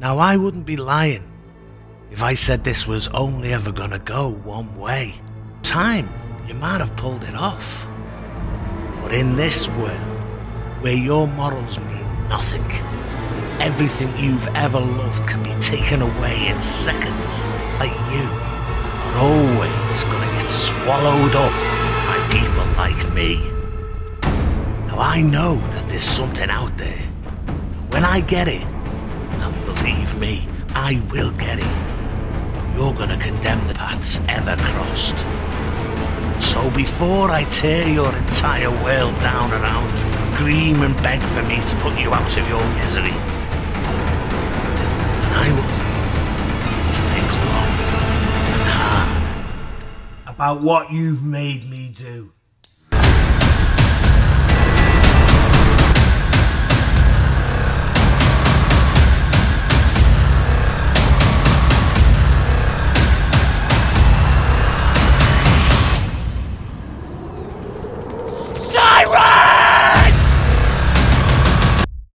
Now, I wouldn't be lying if I said this was only ever gonna go one way. Time, you might have pulled it off. But in this world, where your morals mean nothing, everything you've ever loved can be taken away in seconds, like you are always gonna get swallowed up by people like me. Now I know that there's something out there. When I get it, believe me, I will get it, you're gonna condemn the paths ever crossed. So before I tear your entire world down around, scream and beg for me to put you out of your misery. And I want you to think long and hard about what you've made me do.